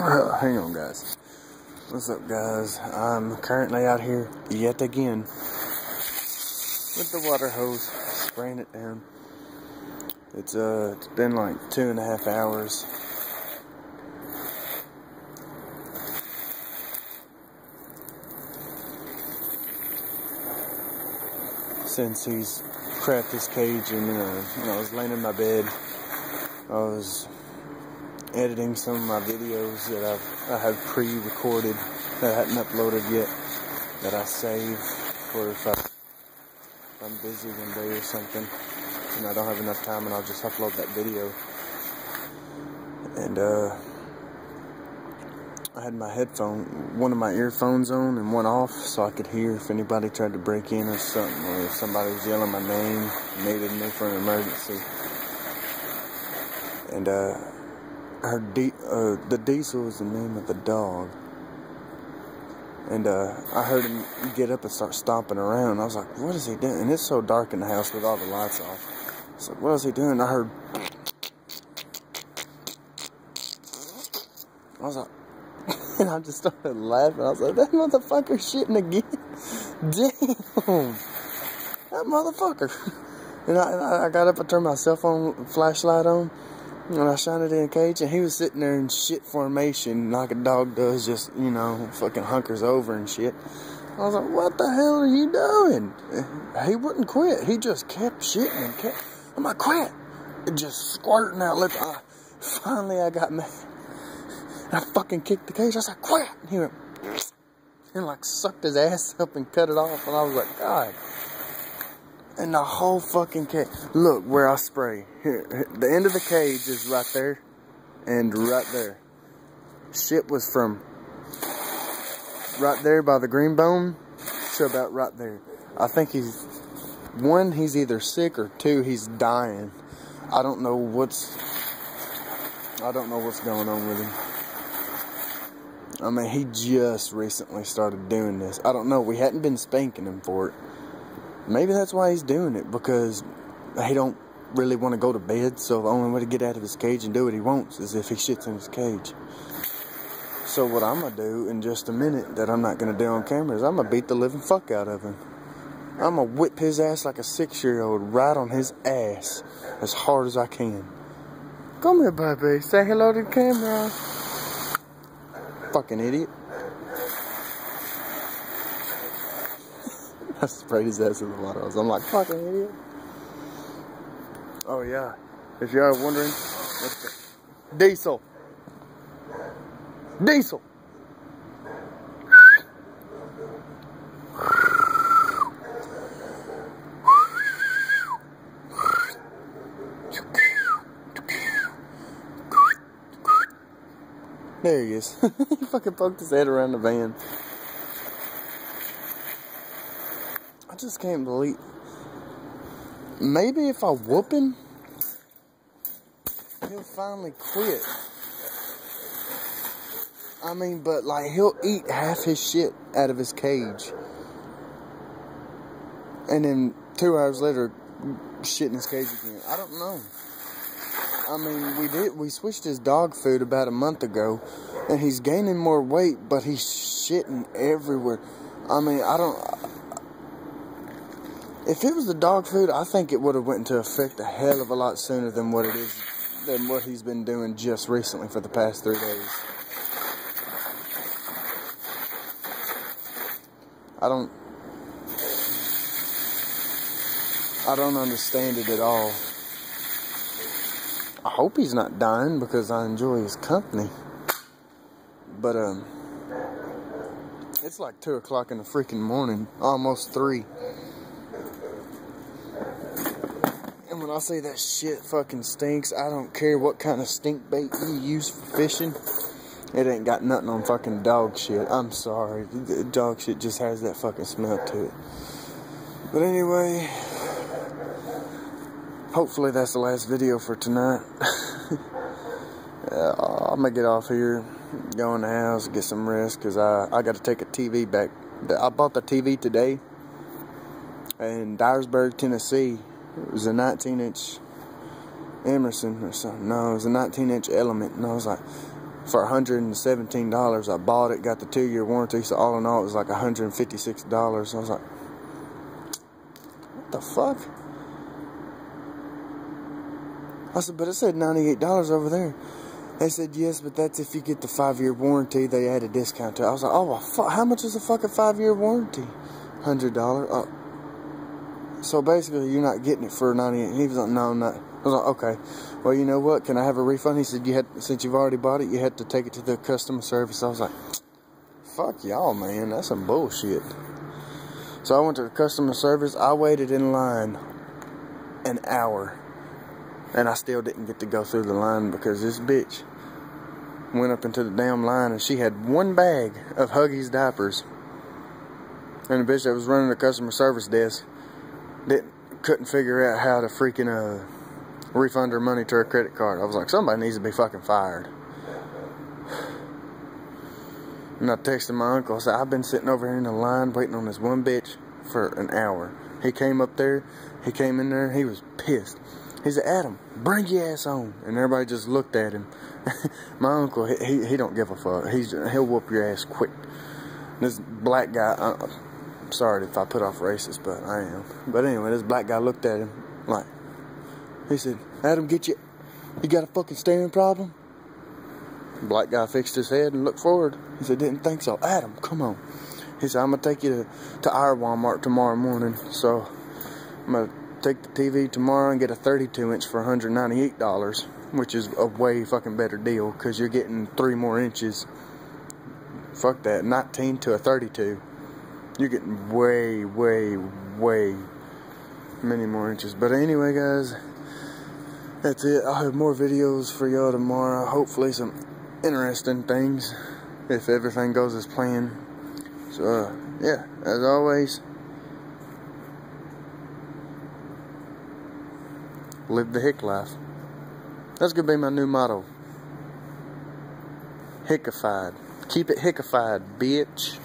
Hang on, guys. What's up, guys? I'm currently out here yet again with the water hose, spraying it down. It's uh, it's been like two and a half hours. Since he's crapped his cage and uh, you know, I was laying in my bed, I was editing some of my videos that I've I have pre-recorded that I hadn't uploaded yet that I save for if, I, if I'm busy one day or something and I don't have enough time and I'll just upload that video. And uh, I had my headphone one of my earphones on and one off so I could hear if anybody tried to break in or something or if somebody was yelling my name needed me for an emergency. And uh her di- uh, the diesel is the name of the dog. And uh, I heard him get up and start stomping around. I was like, what is he doing? And it's so dark in the house with all the lights off. I was like, what is he doing? I heard. I was like, and I just started laughing. I was like, that motherfucker shitting again. Damn. That motherfucker. And I, I got up and turned my cell phone flashlight on. And I shined it in a cage, and he was sitting there in shit formation, like a dog does, just, you know, fucking hunkers over and shit. I was like, what the hell are you doing? He wouldn't quit. He just kept shitting and kept, I'm like, quit. It just squirting out lip. I, finally, I got mad. And I fucking kicked the cage. I said, quit. And he went, and like sucked his ass up and cut it off. And I was like, God and the whole fucking cage. Look where I spray. Here, the end of the cage is right there and right there. Shit was from right there by the green bone to about right there. I think he's one, he's either sick or two, he's dying. I don't know what's I don't know what's going on with him. I mean, he just recently started doing this. I don't know. We hadn't been spanking him for it. Maybe that's why he's doing it because he don't really want to go to bed. So the only way to get out of his cage and do what he wants is if he shits in his cage. So what I'm gonna do in just a minute that I'm not gonna do on camera is I'm gonna beat the living fuck out of him. I'm gonna whip his ass like a six-year-old right on his ass as hard as I can. Come here, baby. Say hello to the camera. Fucking idiot. I sprayed his ass with the water hose. I'm like, fucking idiot. Oh, yeah. If you are wondering, diesel. Diesel. There he is. he fucking poked his head around the van. Just can't believe. Maybe if I whoop him, he'll finally quit. I mean, but like he'll eat half his shit out of his cage, and then two hours later, shit in his cage again. I don't know. I mean, we did we switched his dog food about a month ago, and he's gaining more weight, but he's shitting everywhere. I mean, I don't. If it was the dog food, I think it would have went into effect a hell of a lot sooner than what it is, than what he's been doing just recently for the past three days. I don't, I don't understand it at all. I hope he's not dying because I enjoy his company. But, um, it's like 2 o'clock in the freaking morning, almost 3. When I say that shit fucking stinks, I don't care what kind of stink bait you use for fishing. It ain't got nothing on fucking dog shit. I'm sorry. The dog shit just has that fucking smell to it. But anyway, hopefully that's the last video for tonight. uh, I'm gonna get off here, go in the house, get some rest, because I, I got to take a TV back. I bought the TV today in Dyersburg, Tennessee it was a 19 inch Emerson or something. No, it was a 19 inch Element. And I was like, for $117. I bought it, got the two year warranty, so all in all, it was like $156. I was like, what the fuck? I said, but it said $98 over there. They said, yes, but that's if you get the five-year warranty. They add a discount to it. I was like, oh, well, how much is a fucking five-year warranty? $100. Oh. So basically, you're not getting it for 98 He was like, no, I'm not. I was like, okay. Well, you know what? Can I have a refund? He said, you had, since you've already bought it, you had to take it to the customer service. I was like, fuck y'all, man. That's some bullshit. So I went to the customer service. I waited in line an hour and I still didn't get to go through the line because this bitch went up into the damn line and she had one bag of Huggies diapers. And the bitch that was running the customer service desk didn't couldn't figure out how to freaking uh refund her money to her credit card. I was like, somebody needs to be fucking fired. And I texted my uncle. I said, I've been sitting over here in the line waiting on this one bitch for an hour. He came up there. He came in there. He was pissed. He said, Adam, bring your ass on. And everybody just looked at him. My uncle, he, he don't give a fuck. He's, he'll whoop your ass quick. This black guy, uh, sorry if I put off racist, but I am. But anyway, this black guy looked at him like, he said, Adam, get you, you got a fucking staring problem? Black guy fixed his head and looked forward. He said, didn't think so. Adam, come on. He said, I'm going to take you to, to our Walmart tomorrow morning. So I'm going to take the TV tomorrow and get a 32 inch for $198, which is a way fucking better deal because you're getting three more inches. Fuck that, 19 to a 32. You're getting way, way, way many more inches. But anyway, guys, that's it. I'll have more videos for y'all tomorrow. Hopefully, some interesting things if everything goes as planned. So, uh, yeah, as always. Live the hick life. That's gonna be my new motto. Hickified. Keep it hickified, bitch.